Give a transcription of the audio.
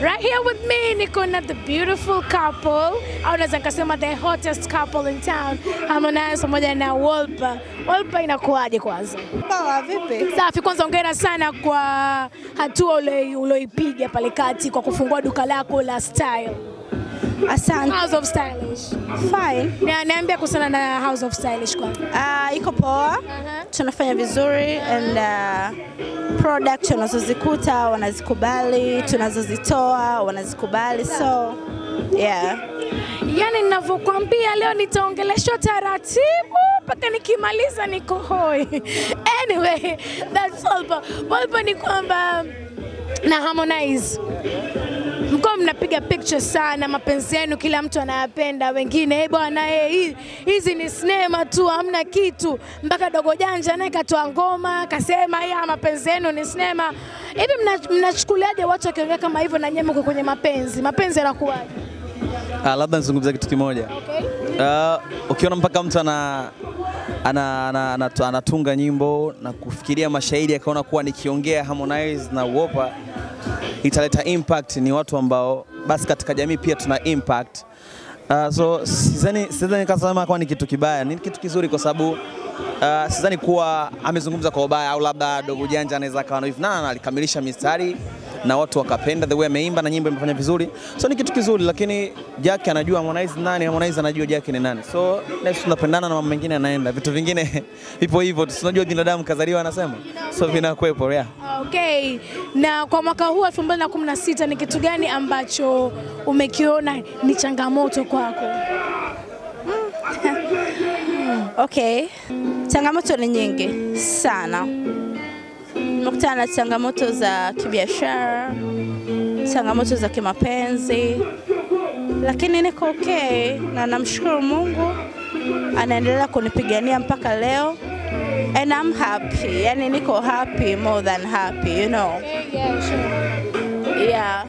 Right here with me niko na the beautiful couple au naweza nikasema the hottest couple in town, Harmonize pamoja na Wolper. Wolper, inakuwaje kwanza? Poa, vipi? Safi, kwanza hongera sana kwa hatua ulioipiga pale kati kwa kufungua duka lako la style. Asante. House of Stylish. Fine. Na niambia kuhusiana na House of Stylish kwanza. Uh, iko poa. Tunafanya vizuri and uh, product wanazozikuta wanazikubali, tunazozitoa wanazikubali, so yeah. Yani ninavyokuambia leo nitaongeleshwa taratibu mpaka nikimaliza niko hoi. Anyway, that's all. But ni kwamba na Harmonize mko mnapiga picture sana, mapenzi yenu kila mtu anayapenda, wengine eh bwana eh, hizi ni sinema tu, hamna kitu. Mpaka Dogo Janja naye katoa ngoma kasema ya mapenzi yenu ni sinema. Hivi mna- mnachukuliaje watu wakiongea kama hivyo na nyinyi kwenye mapenzi? Mapenzi yanakuwaje? Ah, labda nizungumzie kitu kimoja. Okay? Uh, ukiona mpaka mtu ana ana, ana, ana, anatunga nyimbo na kufikiria mashairi akaona kuwa nikiongea Harmonize na Wolper italeta impact, ni watu ambao basi katika jamii pia tuna impact. Uh, so sidhani sidhani kasema kwa ni kitu kibaya, ni kitu kizuri kwa sababu uh, sidhani kuwa amezungumza kwa ubaya au labda Dogo Janja anaweza akawa hivi. Na alikamilisha mistari na watu wakapenda the way ameimba na nyimbo imefanya vizuri, so ni kitu kizuri, lakini Jack anajua Harmonize nani, Harmonize anajua Jack ni nani, so next tunapendana na mambo mengine yanaenda, vitu vingine vipo hivyo, tunajua binadamu kazaliwa anasema, so vinakwepo yeah. Okay. Na kwa mwaka huu 2016 ni kitu gani ambacho umekiona ni changamoto kwako? Okay. Changamoto ni nyingi sana. Nimekutana na changamoto za kibiashara, changamoto za kimapenzi, lakini niko okay na namshukuru Mungu anaendelea kunipigania mpaka leo and I'm happy. Yani niko happy more than happy, you know. Yeah, sure. Yeah.